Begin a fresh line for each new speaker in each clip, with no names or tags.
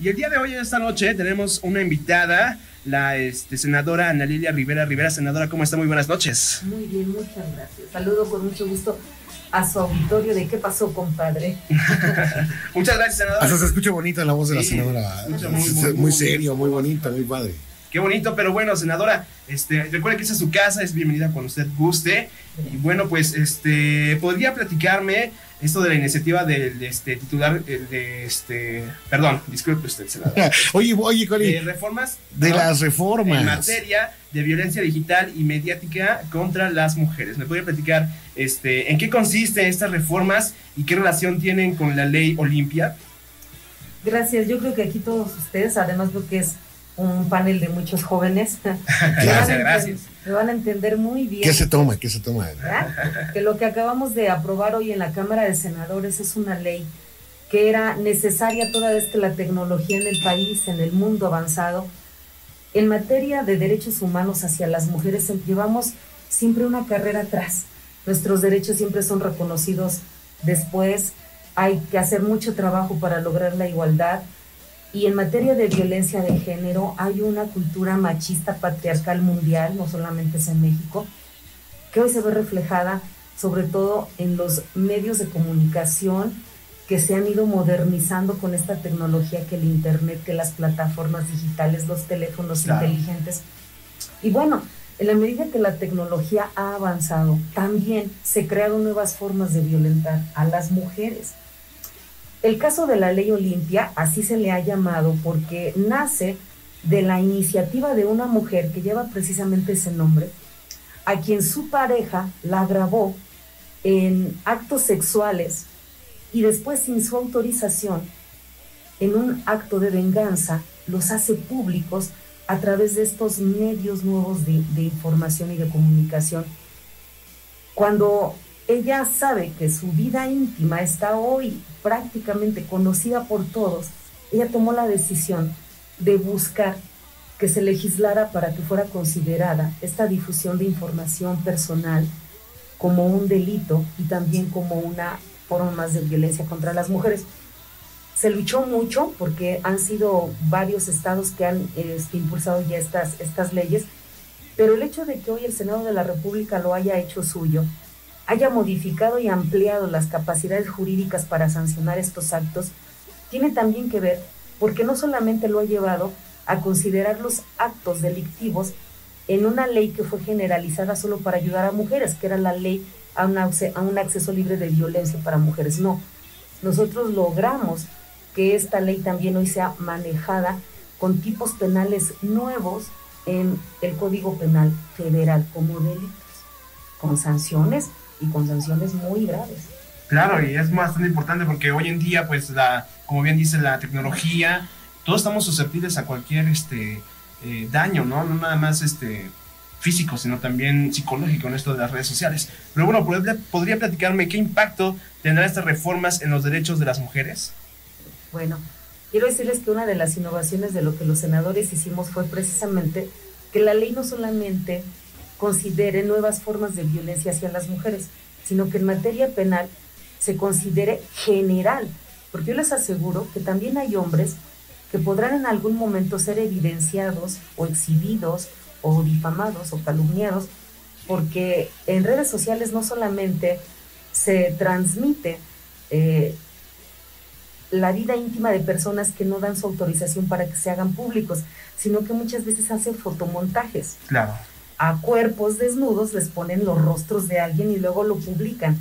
Y el día de hoy, esta noche, tenemos una invitada, la este, senadora Ana Lilia Rivera. Rivera, senadora, ¿cómo está? Muy buenas noches.
Muy bien, muchas gracias. Saludo con mucho gusto a su auditorio de qué pasó, compadre.
muchas gracias, senadora.
Hasta se escucha bonita la voz de la senadora. Muy, serio, muy bonita, muy padre.
Qué bonito, pero bueno, senadora, este, recuerde que esa es su casa, es bienvenida cuando usted guste. Y bueno, pues, este, podría platicarme esto de la iniciativa del este, titular eh, de este, perdón, disculpe usted, senadora.
oye, oye, Cori.
De reformas.
De las reformas.
En materia de violencia digital y mediática contra las mujeres. ¿Me podría platicar este, en qué consisten estas reformas y qué relación tienen con la ley Olimpia?
Gracias, yo creo que aquí todos ustedes, además lo que es un panel de muchos jóvenes.
gracias, gracias.
Me van a entender muy bien.
¿Qué se toma? ¿Qué se toma?
Que lo que acabamos de aprobar hoy en la Cámara de Senadores es una ley que era necesaria toda vez que la tecnología en el país, en el mundo avanzado, en materia de derechos humanos hacia las mujeres, llevamos siempre una carrera atrás. Nuestros derechos siempre son reconocidos después. Hay que hacer mucho trabajo para lograr la igualdad y en materia de violencia de género hay una cultura machista patriarcal mundial, no solamente es en México, que hoy se ve reflejada sobre todo en los medios de comunicación que se han ido modernizando con esta tecnología que el Internet, que las plataformas digitales, los teléfonos inteligentes. Y bueno, en la medida que la tecnología ha avanzado, también se crearon nuevas formas de violentar a las mujeres. El caso de la ley Olimpia, así se le ha llamado porque nace de la iniciativa de una mujer que lleva precisamente ese nombre, a quien su pareja la grabó en actos sexuales y después sin su autorización, en un acto de venganza, los hace públicos a través de estos medios nuevos de, información y de comunicación. Cuando ella sabe que su vida íntima está hoy prácticamente conocida por todos, ella tomó la decisión de buscar que se legislara para que fuera considerada esta difusión de información personal como un delito y también como una forma más de violencia contra las mujeres. Se luchó mucho porque han sido varios estados que han este, impulsado ya estas, estas leyes, pero el hecho de que hoy el Senado de la República lo haya hecho suyo, haya modificado y ampliado las capacidades jurídicas para sancionar estos actos, tiene también que ver porque no solamente lo ha llevado a considerar los actos delictivos en una ley que fue generalizada solo para ayudar a mujeres, que era la ley a un, acceso libre de violencia para mujeres. No, nosotros logramos que esta ley también hoy sea manejada con tipos penales nuevos en el Código Penal Federal como delitos, con sanciones y con sanciones muy graves.
Claro, y es bastante importante porque hoy en día, pues, la, como bien dice la tecnología, todos estamos susceptibles a cualquier este, eh, daño, ¿no? No nada más este, físico, sino también psicológico en esto de las redes sociales. Pero bueno, ¿podría, ¿podría platicarme qué impacto tendrán estas reformas en los derechos de las mujeres?
Bueno, quiero decirles que una de las innovaciones de lo que los senadores hicimos fue precisamente que la ley no solamente considere nuevas formas de violencia hacia las mujeres, sino que en materia penal se considere general, porque yo les aseguro que también hay hombres que podrán en algún momento ser evidenciados o exhibidos o difamados o calumniados, porque en redes sociales no solamente se transmite eh, la vida íntima de personas que no dan su autorización para que se hagan públicos, sino que muchas veces hace fotomontajes.
Claro
a cuerpos desnudos les ponen los rostros de alguien y luego lo publican.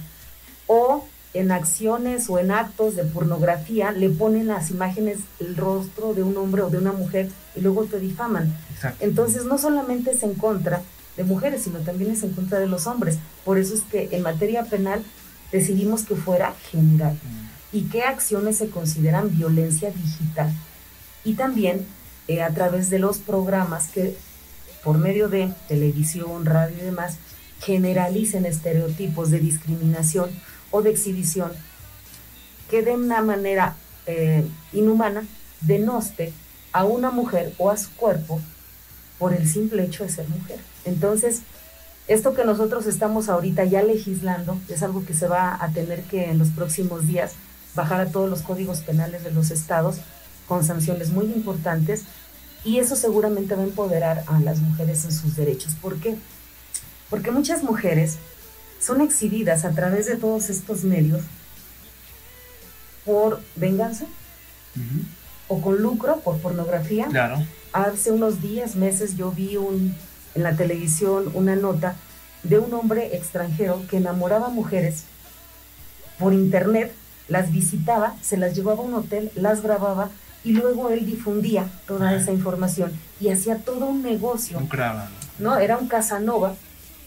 O en acciones o en actos de pornografía le ponen las imágenes, el rostro de un hombre o de una mujer y luego te difaman. Entonces no solamente es en contra de mujeres, sino también es en contra de los hombres. Por eso es que en materia penal decidimos que fuera general. Mm. ¿Y qué acciones se consideran violencia digital? Y también eh, a través de los programas que por medio de televisión, radio y demás, generalicen estereotipos de discriminación o de exhibición que de una manera eh, inhumana denoste a una mujer o a su cuerpo por el simple hecho de ser mujer. Entonces, esto que nosotros estamos ahorita ya legislando es algo que se va a tener que en los próximos días bajar a todos los códigos penales de los estados con sanciones muy importantes y eso seguramente va a empoderar a las mujeres en sus derechos. ¿Por qué? Porque muchas mujeres son exhibidas a través de todos estos medios por venganza o con lucro, por pornografía.
Claro.
Hace unos días, meses, yo vi un, en la televisión una nota de un hombre extranjero que enamoraba mujeres por internet, las visitaba, se las llevaba a un hotel, las grababa y luego él difundía toda esa información y hacía todo un negocio.
Lucraba.
¿no? Era un Casanova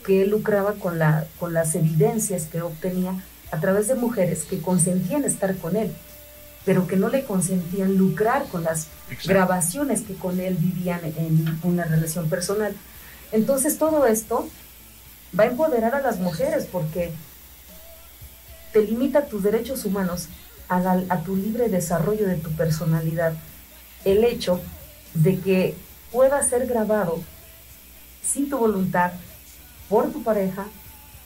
que él lucraba con, la, con las evidencias que obtenía a través de mujeres que consentían estar con él, pero que no le consentían lucrar con las grabaciones que con él vivían en una relación personal. Entonces todo esto va a empoderar a las mujeres porque te limita tus derechos humanos a, tu libre desarrollo de tu personalidad el hecho de que pueda ser grabado sin tu voluntad por tu pareja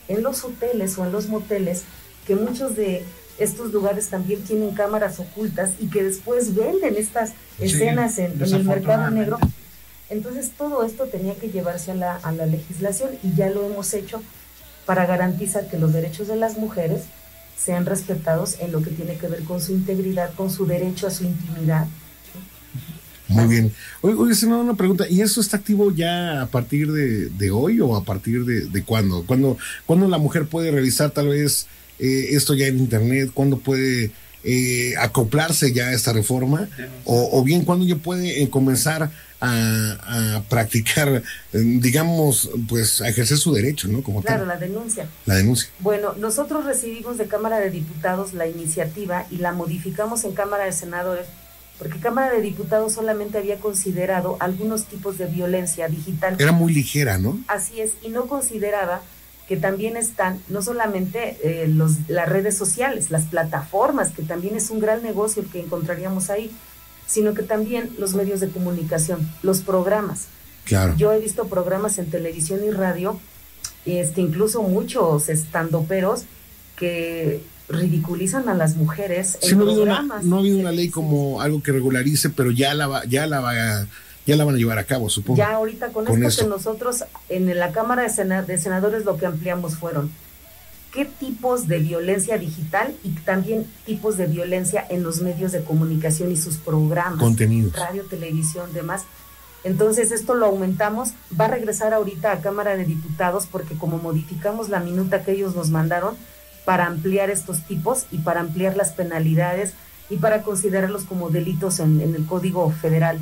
en los hoteles o en los moteles, que muchos de estos lugares también tienen cámaras ocultas y que después venden estas escenas en, el mercado negro. Entonces todo esto tenía que llevarse a la, a la legislación y ya lo hemos hecho para garantizar que los derechos de las mujeres sean respetados en lo que tiene que ver con su integridad, con su derecho a su intimidad.
Muy bien. Oye, oye se me da una pregunta. ¿Y eso está activo ya a partir de, hoy o a partir de, de cuándo? ¿Cuándo? ¿Cuándo la mujer puede revisar tal vez eh, esto ya en Internet? ¿Cuándo puede eh, acoplarse ya a esta reforma? O, bien, ¿cuándo ya puede eh, comenzar a, practicar, digamos, pues a ejercer su derecho, ¿no?
Como claro, la denuncia.
La denuncia.
Bueno, nosotros recibimos de Cámara de Diputados la iniciativa y la modificamos en Cámara de Senadores porque Cámara de Diputados solamente había considerado algunos tipos de violencia digital.
Era muy ligera, ¿no?
Así es, y no consideraba que también están no solamente eh, los, las redes sociales, las plataformas, que también es un gran negocio el que encontraríamos ahí, sino que también los medios de comunicación, los programas.
Claro.
Yo he visto programas en televisión y radio, este, incluso muchos estandoperos que ridiculizan a las mujeres en
no programas. no ha habido una ley como algo que regularice, pero ya la ya la ya la van a llevar a cabo, supongo.
Ya ahorita con, esto que nosotros en la Cámara de, de Senadores lo que ampliamos fueron qué tipos de violencia digital y también tipos de violencia en los medios de comunicación y sus programas.
Contenidos.
Radio, televisión, demás. Entonces esto lo aumentamos, va a regresar ahorita a Cámara de Diputados porque como modificamos la minuta que ellos nos mandaron para ampliar estos tipos y para ampliar las penalidades y para considerarlos como delitos en, en el Código Federal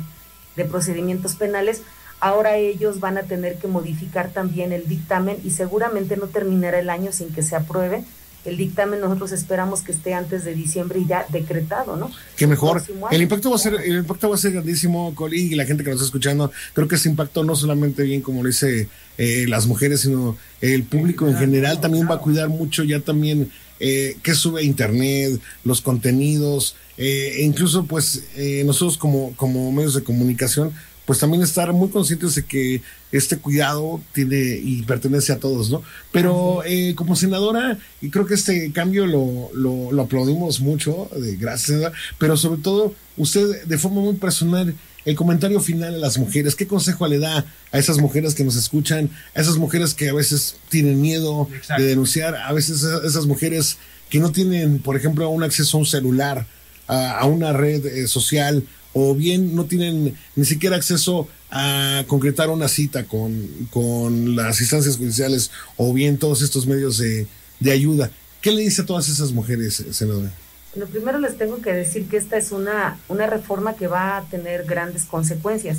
de Procedimientos Penales, ahora ellos van a tener que modificar también el dictamen y seguramente no terminará el año sin que se apruebe. El dictamen nosotros esperamos que esté antes de diciembre y ya decretado, ¿no?
Que mejor. El impacto va a ser, el impacto va a ser grandísimo, Coli, y la gente que nos está escuchando. Creo que ese impacto no solamente bien como lo dice eh, las mujeres, sino el público en general también va a cuidar mucho ya también eh, qué sube a internet, los contenidos, eh, e incluso pues eh, nosotros como, como medios de comunicación pues también estar muy conscientes de que este cuidado tiene y pertenece a todos, ¿no? Pero eh, como senadora, y creo que este cambio lo, lo, aplaudimos mucho, de gracias, pero sobre todo usted de forma muy personal, el comentario final a las mujeres, ¿qué consejo le da a esas mujeres que nos escuchan, a esas mujeres que a veces tienen miedo de denunciar, a veces esas mujeres que no tienen, por ejemplo, un acceso a un celular, a, una red eh, social, o bien no tienen ni siquiera acceso a concretar una cita con, con las instancias judiciales o bien todos estos medios de, de ayuda. ¿Qué le dice a todas esas mujeres, senadora?
Lo primero les tengo que decir que esta es una, una reforma que va a tener grandes consecuencias,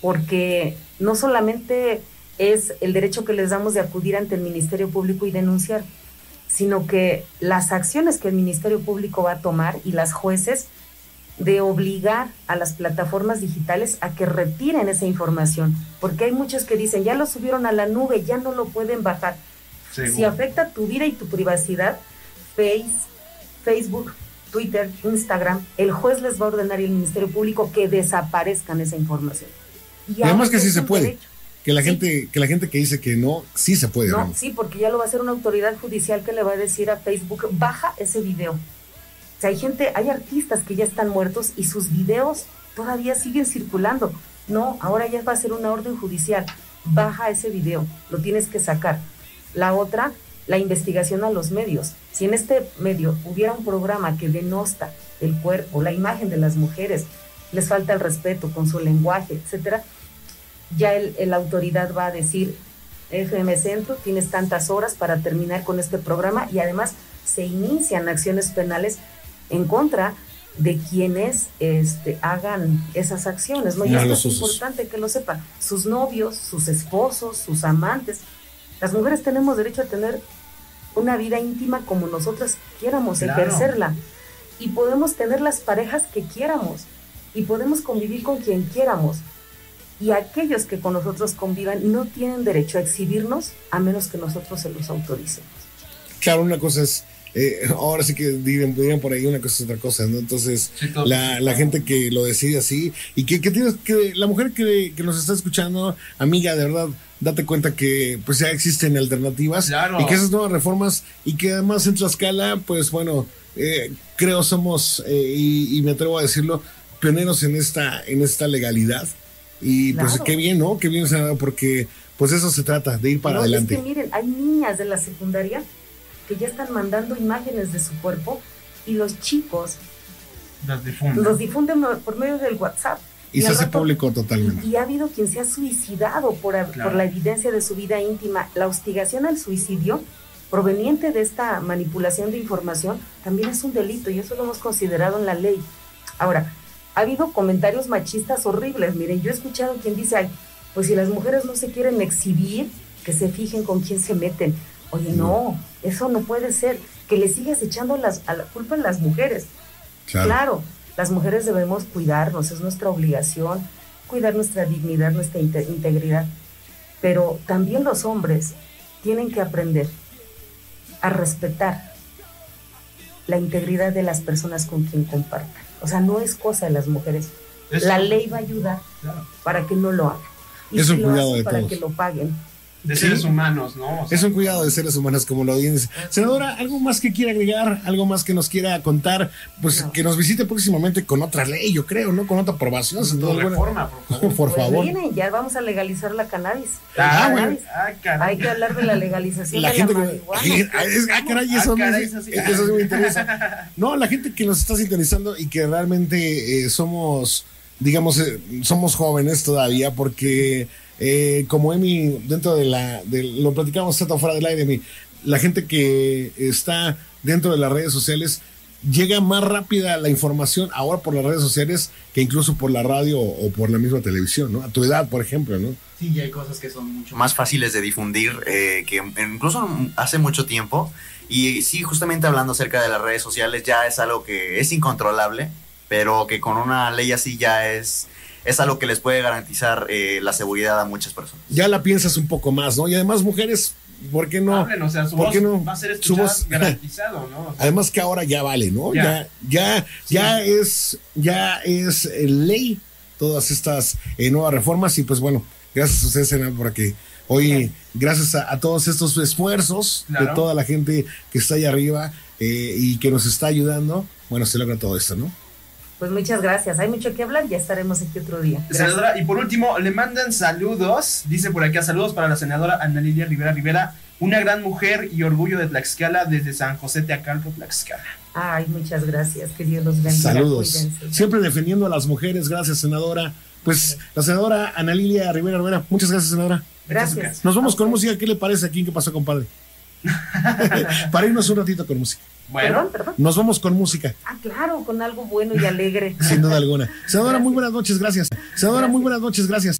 porque no solamente es el derecho que les damos de acudir ante el Ministerio Público y denunciar, sino que las acciones que el Ministerio Público va a tomar y las jueces de obligar a las plataformas digitales a que retiren esa información, porque hay muchos que dicen, ya lo subieron a la nube, ya no lo pueden bajar. Si afecta tu vida y tu privacidad, Face, Facebook, Twitter, Instagram, el juez les va a ordenar y el Ministerio Público que desaparezcan esa información.
Y además que sí se puede. Que la gente que la gente que dice que no, sí se puede.
No, sí, porque ya lo va a hacer una autoridad judicial que le va a decir a Facebook, baja ese video O sea, hay gente, hay artistas que ya están muertos y sus videos todavía siguen circulando. No, ahora ya va a ser una orden judicial. Baja ese video, lo tienes que sacar. La otra, la investigación a los medios. Si en este medio hubiera un programa que denosta el cuerpo, la imagen de las mujeres, les falta el respeto con su lenguaje, etcétera, ya la autoridad va a decir, FM Centro, tienes tantas horas para terminar con este programa y además se inician acciones penales en contra de quienes este, hagan esas acciones. ¿no? Y esto es importante que lo sepan. Sus novios, sus esposos, sus amantes. Las mujeres tenemos derecho a tener una vida íntima como nosotras quieramos ejercerla. Y podemos tener las parejas que quieramos. Y podemos convivir con quien quieramos. Y aquellos que con nosotros convivan no tienen derecho a exhibirnos a menos que nosotros se los autoricemos.
Claro, una cosa es eh, ahora sí que dirían, por ahí una cosa es otra cosa, ¿no? Entonces, la, gente que lo decide así, y que, tienes que, la mujer que, nos está escuchando, amiga, de verdad, date cuenta que pues ya existen alternativas y que esas nuevas reformas y que además en Tlaxcala, pues bueno, eh, creo somos, eh, y, me atrevo a decirlo, pioneros en esta, en esta legalidad. Y pues qué bien, ¿no? Qué bien, porque pues eso se trata, de ir para adelante.
Es que miren, hay niñas de la secundaria que ya están mandando imágenes de su cuerpo y los chicos
los difunden,
los difunden por medio del WhatsApp.
Y, se hace público totalmente.
Y, ha habido quien se ha suicidado por, por la evidencia de su vida íntima. La hostigación al suicidio proveniente de esta manipulación de información también es un delito y eso lo hemos considerado en la ley. Ahora, ha habido comentarios machistas horribles. Miren, yo he escuchado quien dice, ay, pues si las mujeres no se quieren exhibir, que se fijen con quién se meten. Oye, no, eso no puede ser. Que le sigas echando las, a la culpa a las mujeres. Claro. las mujeres debemos cuidarnos, es nuestra obligación, cuidar nuestra dignidad, nuestra integridad. Pero también los hombres tienen que aprender a respetar la integridad de las personas con quien compartan. O sea, no es cosa de las mujeres. La ley va a ayudar para que no lo hagan.
Y es un cuidado de
para que lo paguen
de seres humanos, ¿no?
es un cuidado de seres humanos, como lo dices. Senadora, ¿algo más que quiera agregar? ¿Algo más que nos quiera contar? Pues que nos visite próximamente con otra ley, yo creo, ¿no? Con otra aprobación.
Sin duda
reforma, por favor. por
pues
favor.
Viene, ya vamos a legalizar la cannabis. Ah, bueno. Ah, Hay que hablar de la legalización la de gente la marihuana. Que,
ah, caray, eso, ah, eso, sí me interesa. No, la gente que nos está sintonizando y que realmente eh, somos, digamos, eh, somos jóvenes todavía porque eh, como Emi, dentro de la, lo platicamos fuera del aire, la gente que está dentro de las redes sociales llega más rápida la información ahora por las redes sociales que incluso por la radio o por la misma televisión, ¿no? A tu edad, por ejemplo, ¿no?
Sí, y hay cosas que son mucho más fáciles de difundir eh, que incluso hace mucho tiempo. Y sí, justamente hablando acerca de las redes sociales, ya es algo que es incontrolable, pero que con una ley así ya es es algo que les puede garantizar eh, la seguridad a muchas personas.
Ya la piensas un poco más, ¿no? Y además, mujeres, ¿por qué no?
o sea, su ¿Por qué no? va a ser su voz, garantizado, ¿no?
además que ahora ya vale, ¿no? Ya, ya, ya, es, ya es eh, ley todas estas eh, nuevas reformas y pues bueno, gracias a ustedes, Sena, por que hoy, gracias a, todos estos esfuerzos de toda la gente que está ahí arriba y que nos está ayudando, bueno, se logra todo esto, ¿no?
Pues muchas gracias. Hay mucho que hablar. Ya estaremos aquí otro día.
Senadora, y por último, le mandan saludos. Dice por aquí saludos para la senadora Ana Lilia Rivera Rivera, una gran mujer y orgullo de Tlaxcala desde San José Teacalco, Tlaxcala.
Ay, muchas gracias. Que Dios los bendiga.
Saludos. Siempre defendiendo a las mujeres. Gracias, senadora. Pues la senadora Ana Lilia Rivera Rivera. Muchas gracias, senadora.
Gracias.
Nos vamos con música. ¿Qué le parece aquí? ¿Qué pasó, compadre? para irnos un ratito con música.
Bueno, perdón,
nos vamos con música.
Ah, claro, con algo bueno y alegre.
Sin duda alguna. Senadora, muy buenas noches, gracias. Senadora, muy buenas noches, gracias.